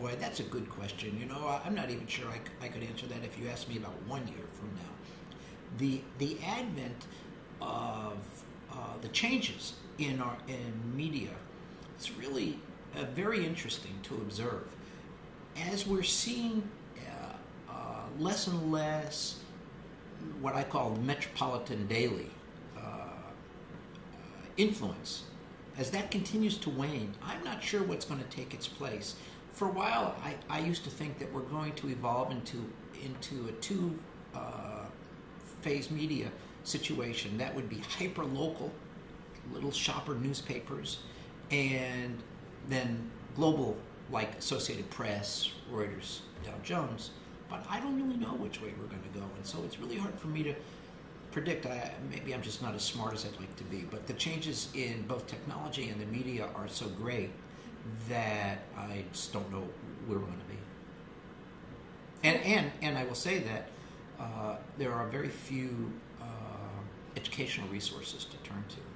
Boy, that's a good question. You know, I'm not even sure I, I could answer that if you asked me about one year from now. The the advent of uh, the changes in our in media, it's really uh, very interesting to observe. As we're seeing uh, uh, less and less what I call metropolitan daily uh, uh, influence, as that continues to wane, I'm not sure what's going to take its place. For a while, I, I used to think that we're going to evolve into into a two uh, phase media situation that would be hyper local, little shopper newspapers, and then global like Associated Press, Reuters, Dow Jones. But I don't really know which way we're going to go, and so it's really hard for me to predict. I, maybe I'm just not as smart as I'd like to be, but the changes in both technology and the media are so great that I just don't know where we're going to be. And and and I will say that uh, there are very few uh, educational resources to turn to.